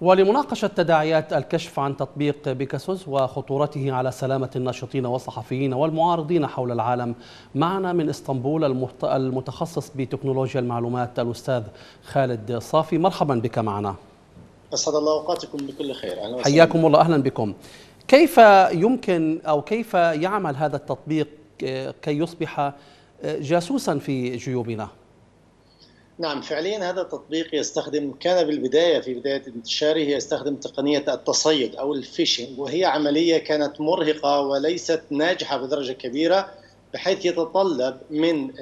ولمناقشة تداعيات الكشف عن تطبيق بيكاسوس وخطورته على سلامة الناشطين والصحفيين والمعارضين حول العالم معنا من إسطنبول المتخصص بتكنولوجيا المعلومات الأستاذ خالد صافي. مرحبا بك معنا. أسعد الله أوقاتكم بكل خير. أهلا حياكم الله. أهلا بكم. كيف يمكن أو كيف يعمل هذا التطبيق؟ كي يصبح جاسوسا في جيوبنا؟ نعم فعليا هذا التطبيق يستخدم كان بالبداية في بداية انتشاره يستخدم تقنية التصيد أو الفيشنج وهي عملية كانت مرهقة وليست ناجحة بدرجة كبيرة بحيث يتطلب من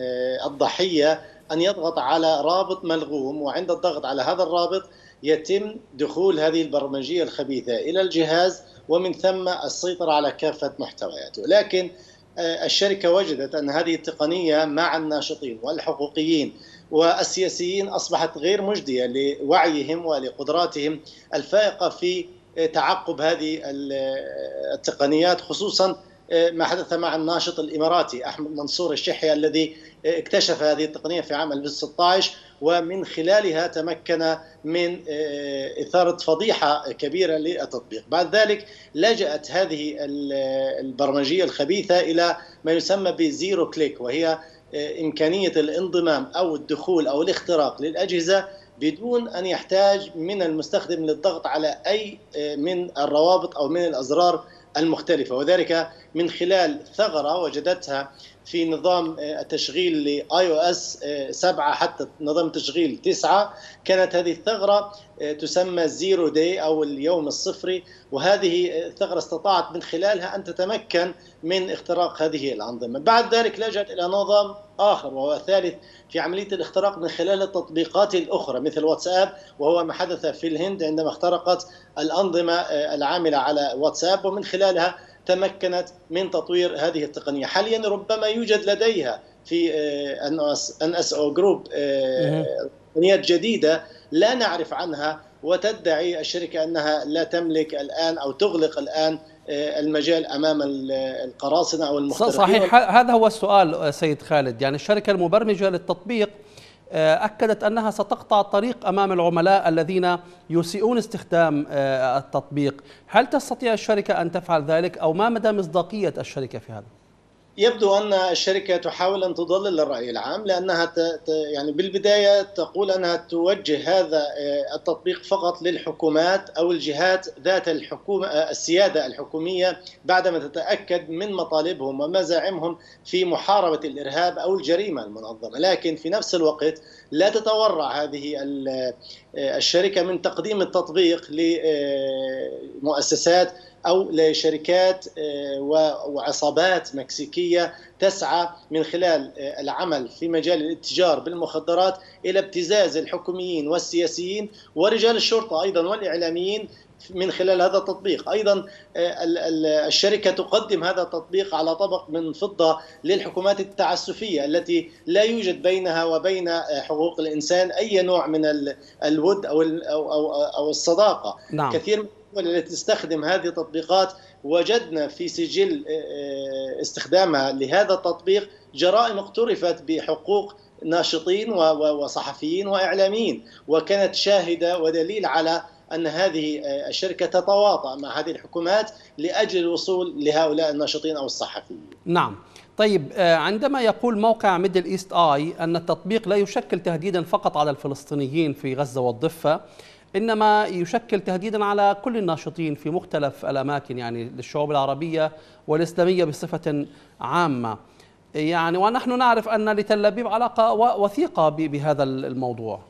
الضحية أن يضغط على رابط ملغوم وعند الضغط على هذا الرابط يتم دخول هذه البرمجية الخبيثة إلى الجهاز ومن ثم السيطرة على كافة محتوياته. لكن الشركة وجدت أن هذه التقنية مع الناشطين والحقوقيين والسياسيين أصبحت غير مجدية لوعيهم ولقدراتهم الفائقة في تعقب هذه التقنيات خصوصا ما حدث مع الناشط الإماراتي أحمد منصور الشحي الذي اكتشف هذه التقنية في عام 2016 ومن خلالها تمكن من إثارة فضيحة كبيرة للتطبيق، بعد ذلك لجأت هذه البرمجية الخبيثة إلى ما يسمى ب zero click وهي إمكانية الانضمام أو الدخول أو الاختراق للأجهزة بدون أن يحتاج من المستخدم للضغط على أي من الروابط أو من الأزرار المختلفة وذلك من خلال ثغرة وجدتها في نظام التشغيل ل iOS 7 حتى نظام تشغيل 9 كانت هذه الثغرة تسمى zero day أو اليوم الصفري. وهذه الثغرة استطاعت من خلالها أن تتمكن من اختراق هذه الأنظمة، بعد ذلك لجأت إلى نظام آخر وهو الثالث في عملية الاختراق من خلال التطبيقات الأخرى مثل واتساب. وهو ما حدث في الهند عندما اخترقت الأنظمة العاملة على واتساب. ومن خلالها تمكنت من تطوير هذه التقنية، حاليا ربما يوجد لديها في NSO Group تقنيات جديدة لا نعرف عنها وتدعي الشركة أنها لا تملك الآن أو تغلق الآن المجال أمام القراصنة أو المخترقين. صحيح. هذا هو السؤال سيد خالد. يعني الشركة المبرمجة للتطبيق أكدت أنها ستقطع الطريق أمام العملاء الذين يسيئون استخدام التطبيق. هل تستطيع الشركة أن تفعل ذلك؟ أو ما مدى مصداقية الشركة في هذا؟ يبدو أن الشركة تحاول أن تضلل الرأي العام لأنها. يعني بالبداية تقول أنها توجه هذا التطبيق فقط للحكومات أو الجهات ذات الحكومة السيادة الحكومية بعدما تتأكد من مطالبهم ومزاعمهم في محاربة الإرهاب أو الجريمة المنظمة، لكن في نفس الوقت لا تتورع هذه الشركة من تقديم التطبيق لمؤسسات أو لشركات وعصابات مكسيكية تسعى من خلال العمل في مجال الاتجار بالمخدرات إلى ابتزاز الحكوميين والسياسيين ورجال الشرطة أيضا والإعلاميين من خلال هذا التطبيق أيضا الشركة تقدم هذا التطبيق على طبق من فضة للحكومات التعسفية التي لا يوجد بينها وبين حقوق الإنسان أي نوع من الود أو أو أو الصداقة نعم. كثير من الدول التي تستخدم هذه التطبيقات وجدنا في سجل استخدامها لهذا التطبيق جرائم اقترفت بحقوق ناشطين وصحفيين وإعلاميين وكانت شاهدة ودليل على أن هذه الشركة تتواطأ مع هذه الحكومات لأجل الوصول لهؤلاء الناشطين أو الصحفيين. نعم. طيب عندما يقول موقع Middle East Eye أن التطبيق لا يشكل تهديدا فقط على الفلسطينيين في غزة والضفة إنما يشكل تهديدا على كل الناشطين في مختلف الأماكن يعني للشعوب العربية والإسلامية بصفة عامة. يعني ونحن نعرف أن لتل أبيب علاقة وثيقة بهذا الموضوع.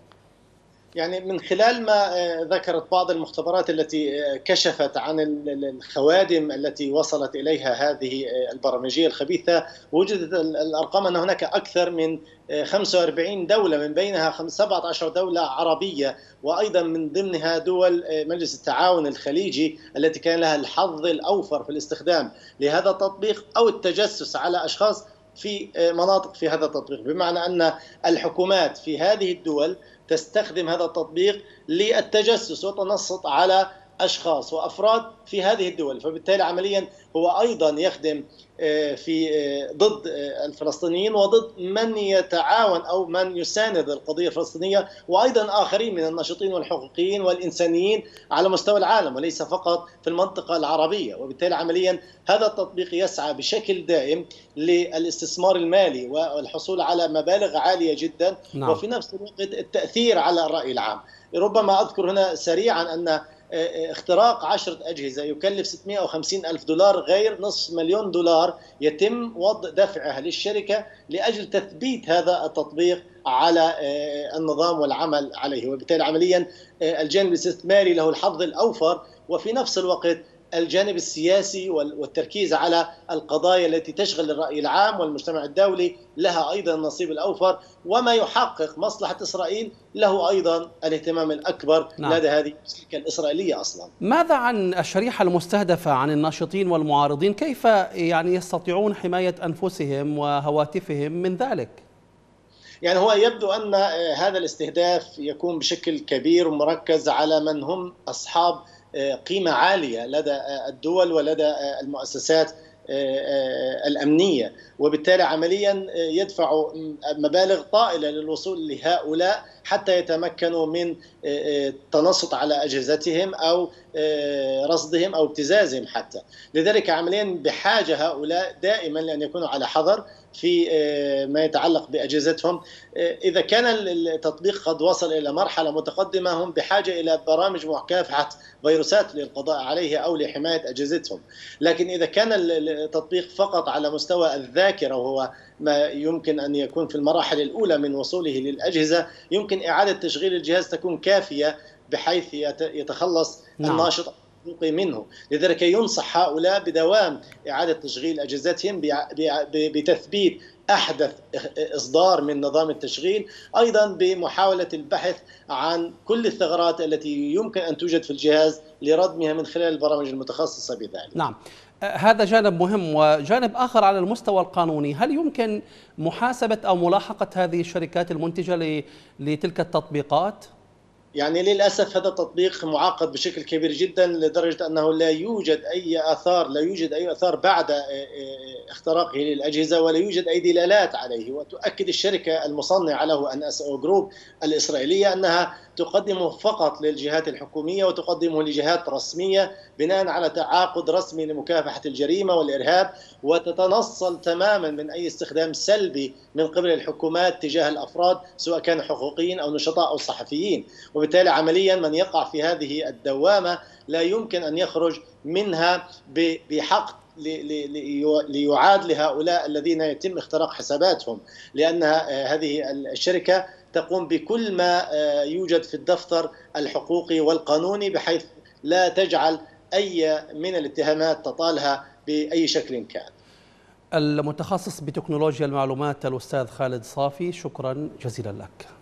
يعني من خلال ما ذكرت بعض المختبرات التي كشفت عن الخوادم التي وصلت إليها هذه البرمجيه الخبيثة وجدت الأرقام أن هناك أكثر من 45 دولة من بينها 17 دولة عربية وأيضا من ضمنها دول مجلس التعاون الخليجي التي كان لها الحظ الأوفر في الاستخدام لهذا التطبيق أو التجسس على أشخاص في مناطق في هذا التطبيق. بمعنى أن الحكومات في هذه الدول تستخدم هذا التطبيق للتجسس والتنصت على أشخاص وأفراد في هذه الدول. فبالتالي عمليا هو أيضا يخدم في ضد الفلسطينيين وضد من يتعاون أو من يساند القضية الفلسطينية وأيضا آخرين من الناشطين والحقوقيين والإنسانيين على مستوى العالم وليس فقط في المنطقة العربية. وبالتالي عمليا هذا التطبيق يسعى بشكل دائم للاستثمار المالي والحصول على مبالغ عالية جدا. نعم. وفي نفس الوقت التأثير على الرأي العام. ربما أذكر هنا سريعا أن اختراق عشرة أجهزة يكلف 650 ألف دولار غير نصف مليون دولار يتم وضع دفعها للشركة لأجل تثبيت هذا التطبيق على النظام والعمل عليه. وبالتالي عمليا الجانب الاستثماري له الحظ الأوفر. وفي نفس الوقت الجانب السياسي والتركيز على القضايا التي تشغل الرأي العام والمجتمع الدولي لها أيضا النصيب الأوفر وما يحقق مصلحة إسرائيل له أيضا الاهتمام الأكبر نعم. لدى هذه الشركة الإسرائيلية أصلا ماذا عن الشريحة المستهدفة عن الناشطين والمعارضين كيف يعني يستطيعون حماية أنفسهم وهواتفهم من ذلك؟ يعني هو يبدو أن هذا الاستهداف يكون بشكل كبير ومركز على من هم أصحاب قيمة عالية لدى الدول ولدى المؤسسات الأمنية. وبالتالي عمليا يدفع مبالغ طائلة للوصول لهؤلاء حتى يتمكنوا من التنصت على أجهزتهم أو رصدهم أو ابتزازهم حتى. لذلك عمليا بحاجة هؤلاء دائما لأن يكونوا على حذر. في ما يتعلق بأجهزتهم إذا كان التطبيق قد وصل إلى مرحلة متقدمة هم بحاجة إلى برامج مكافحة فيروسات للقضاء عليها أو لحماية أجهزتهم لكن إذا كان التطبيق فقط على مستوى الذاكرة وهو ما يمكن أن يكون في المراحل الأولى من وصوله للأجهزة يمكن إعادة تشغيل الجهاز تكون كافية بحيث يتخلص نعم. الناشط منه. لذلك ينصح هؤلاء بدوام إعادة تشغيل أجهزتهم بتثبيت أحدث إصدار من نظام التشغيل أيضا بمحاولة البحث عن كل الثغرات التي يمكن أن توجد في الجهاز لردمها من خلال البرامج المتخصصة بذلك. نعم. هذا جانب مهم وجانب آخر على المستوى القانوني. هل يمكن محاسبة أو ملاحقة هذه الشركات المنتجة لتلك التطبيقات؟ يعني للأسف هذا التطبيق معقد بشكل كبير جدا لدرجة أنه لا يوجد أي آثار لا يوجد أي آثار بعد اختراقه للأجهزة ولا يوجد أي دلالات عليه. وتؤكد الشركة المصنعة له NSO Group الإسرائيلية أنها تقدمه فقط للجهات الحكومية وتقدمه لجهات رسمية بناء على تعاقد رسمي لمكافحة الجريمة والإرهاب وتتنصل تماما من أي استخدام سلبي من قبل الحكومات تجاه الأفراد سواء كانوا حقوقيين أو نشطاء أو صحفيين. وبالتالي عمليا من يقع في هذه الدوامة لا يمكن أن يخرج منها بحق ليعاد لهؤلاء الذين يتم اختراق حساباتهم لأن هذه الشركة تقوم بكل ما يوجد في الدفتر الحقوقي والقانوني بحيث لا تجعل أي من الاتهامات تطالها بأي شكل كان. المتخصص بتكنولوجيا المعلومات الأستاذ خالد صافي شكرا جزيلا لك.